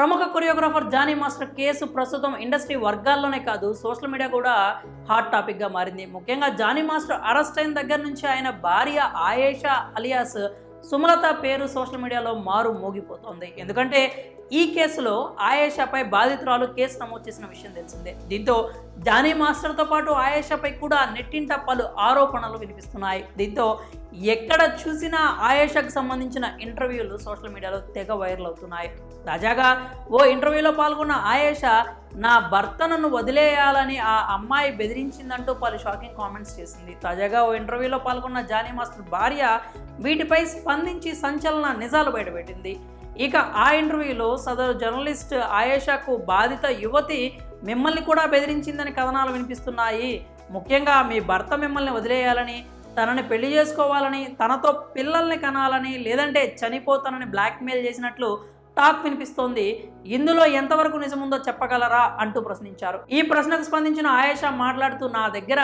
ప్రముఖ choreographer Jani master case ప్రస్తుతం industry వర్గాల్లోనే కాదు సోషల్ మీడియా కూడా హాట్ టాపిక్గా మారింది. ముఖ్యంగా జానీ మాస్టర్ అరెస్ట్ అయిన దగ్గర నుంచి ఆయన భార్య ఆయేషా అలియాస్ సుమలత పేరు సోషల్ మీడియాలో మారు మోగిపోతోంది ఎందుకంటే ఈ కేసులో ఆయేషాపై బాధితురాలు కేసు నమోదు చేసిన విషయం తెలిసిందే. దీంతో జానీ మాస్టర్తో పాటు ఆయేషాపై కూడా నెట్టింట పలు ఆరోపణలు వినిపిస్తున్నాయి. దీంతో ఎక్కడ చూసినా ఆయేషాకు సంబంధించిన ఇంటర్వ్యూలు సోషల్ మీడియాలో తెగ వైరల్ అవుతున్నాయి. తాజాగా ఓ ఇంటర్వ్యూలో పాల్గొన్న ఆయేషా నా భర్త నన్ను వదిలేయాలని ఆ అమ్మాయి బెదిరించిందంటూ పలు షాకింగ్ కామెంట్స్ చేసింది. తాజాగా ఓ ఇంటర్వ్యూలో పాల్గొన్న జానీ మాస్టర్ భార్య వీటిపై స్పందించి సంచలన నిజాలు బయటపెట్టింది. ఇక ఆ ఇంటర్వ్యూలో సదరు జర్నలిస్ట్ ఆయేషాకు బాధిత యువతి మిమ్మల్ని కూడా బెదిరించిందని కథనాలు వినిపిస్తున్నాయి. ముఖ్యంగా మీ భర్త మిమ్మల్ని వదిలేయాలని తనని పెళ్ళి చేసుకోవాలని తనతో పిల్లల్ని కనాలని లేదంటే చనిపోతానని బ్లాక్మెయిల్ చేసినట్లు టాక్ వినిపిస్తోంది. ఇందులో ఎంతవరకు నిజముందో చెప్పగలరా అంటూ ప్రశ్నించారు. ఈ ప్రశ్నకు స్పందించిన ఆయేషా మాట్లాడుతూ నా దగ్గర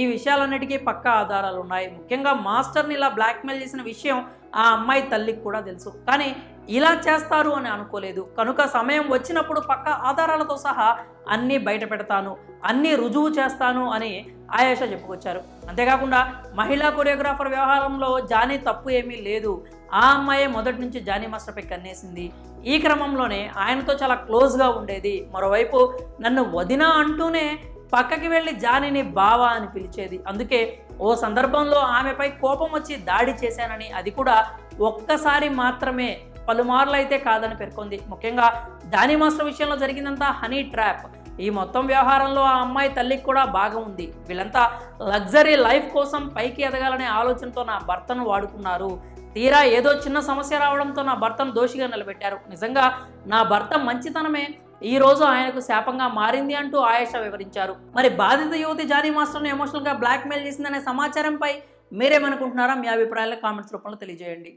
ఈ విషయాలన్నిటికీ పక్కా ఆధారాలు ఉన్నాయి ముఖ్యంగా మాస్టర్ని ఇలా బ్లాక్మెయిల్ చేసిన విషయం ఆ అమ్మాయి తల్లికి కూడా తెలుసు. కానీ ఇలా చేస్తారు అని అనుకోలేదు. కనుక సమయం వచ్చినప్పుడు పక్క ఆధారాలతో సహా అన్నీ బయట పెడతాను అన్నీ రుజువు చేస్తాను అని ఆయేష చెప్పుకొచ్చారు. అంతేకాకుండా మహిళా కొరియోగ్రాఫర్ వ్యవహారంలో జానీ తప్పు ఏమీ లేదు. ఆ అమ్మాయే మొదటి నుంచి జానీ మాస్టర్పై కన్నేసింది. ఈ క్రమంలోనే ఆయనతో చాలా క్లోజ్గా ఉండేది. మరోవైపు నన్ను వదినా అంటూనే పక్కకి వెళ్ళి జానీని బావా అని పిలిచేది. అందుకే ఓ సందర్భంలో ఆమెపై కోపం వచ్చి దాడి చేశానని అది కూడా ఒక్కసారి మాత్రమే పలుమార్లు అయితే కాదని పేర్కొంది. ముఖ్యంగా దాని మాస్టర్ విషయంలో జరిగిందంతా హనీ ట్రాప్. ఈ మొత్తం వ్యవహారంలో ఆ అమ్మాయి తల్లికి కూడా బాగా ఉంది. వీళ్ళంతా లగ్జరీ లైఫ్ కోసం పైకి ఎదగాలనే ఆలోచనతో నా భర్తను వాడుకున్నారు. తీరా ఏదో చిన్న సమస్య రావడంతో నా భర్తను దోషిగా నిలబెట్టారు. నిజంగా నా భర్త మంచితనమే ఈ రోజు ఆయనకు శాపంగా మారింది అంటూ ఆయేష వివరించారు. మరి బాధిత యువతి జానీ మాస్టర్ను ఎమోషనల్గా బ్లాక్మెయిల్ చేసిందనే సమాచారంపై మీరేమనుకుంటున్నారా? మీ అభిప్రాయాలు కామెంట్స్ రూపంలో తెలియజేయండి.